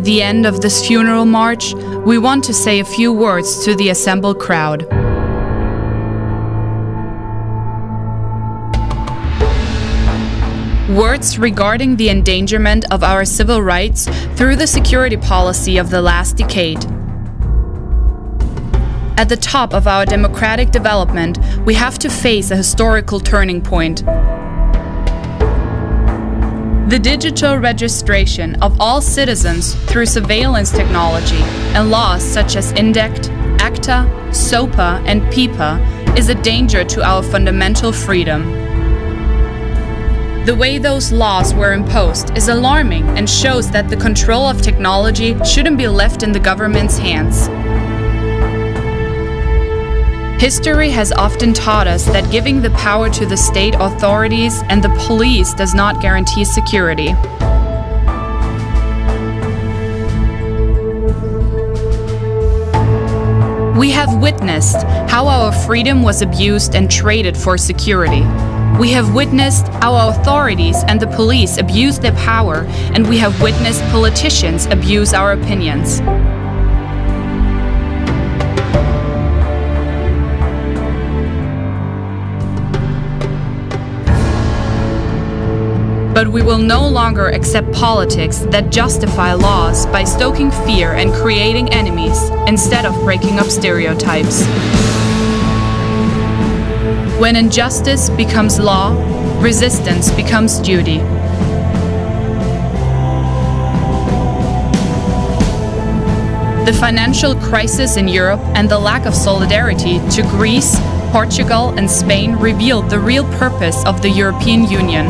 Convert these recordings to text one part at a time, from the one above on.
At the end of this funeral march, we want to say a few words to the assembled crowd. Words regarding the endangerment of our civil rights through the security policy of the last decade. At the top of our democratic development, we have to face a historical turning point. The digital registration of all citizens through surveillance technology and laws such as INDECT, ACTA, SOPA, and PIPA is a danger to our fundamental freedom. The way those laws were imposed is alarming and shows that the control of technology shouldn't be left in the government's hands. History has often taught us that giving the power to the state authorities and the police does not guarantee security. We have witnessed how our freedom was abused and traded for security. We have witnessed our authorities and the police abuse their power, and we have witnessed politicians abuse our opinions. But we will no longer accept politics that justify laws by stoking fear and creating enemies instead of breaking up stereotypes. When injustice becomes law, resistance becomes duty. The financial crisis in Europe and the lack of solidarity to Greece, Portugal, and Spain revealed the real purpose of the European Union.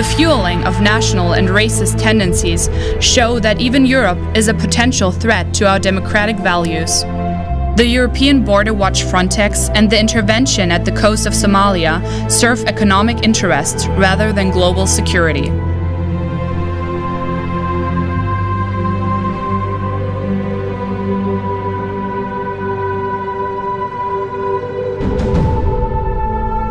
The fueling of national and racist tendencies show that even Europe is a potential threat to our democratic values. The European Border Watch Frontex and the intervention at the coast of Somalia serve economic interests rather than global security.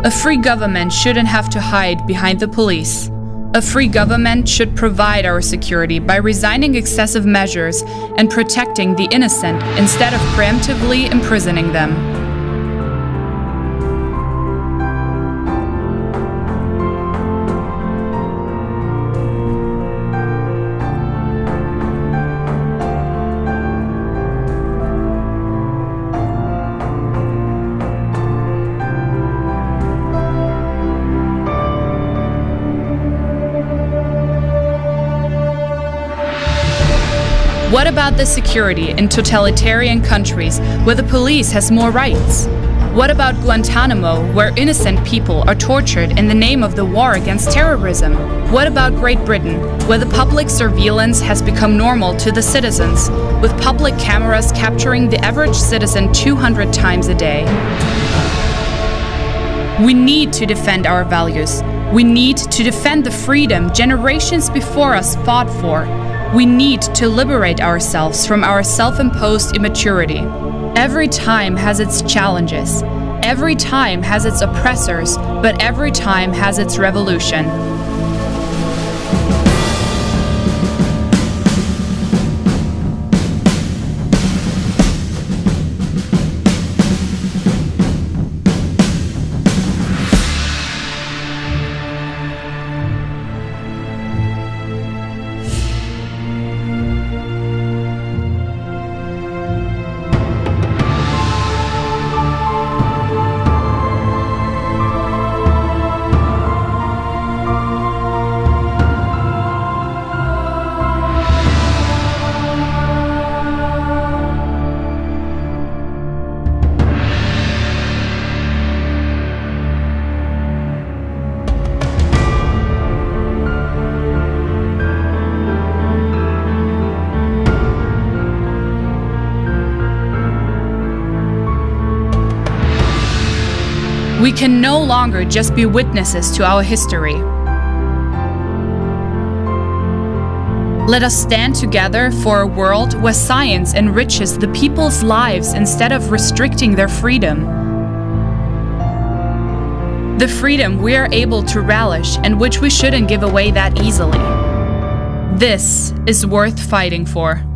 A free government shouldn't have to hide behind the police. A free government should provide our security by resigning excessive measures and protecting the innocent instead of preemptively imprisoning them. What about the security in totalitarian countries where the police has more rights? What about Guantanamo, where innocent people are tortured in the name of the war against terrorism? What about Great Britain, where the public surveillance has become normal to the citizens, with public cameras capturing the average citizen 200 times a day? We need to defend our values. We need to defend the freedom generations before us fought for. We need to liberate ourselves from our self imposed immaturity. Every time has its challenges. Every time has its oppressors, but every time has its revolution. We can no longer just be witnesses to our history. Let us stand together for a world where science enriches the people's lives instead of restricting their freedom. The freedom we are able to relish and which we shouldn't give away that easily. This is worth fighting for.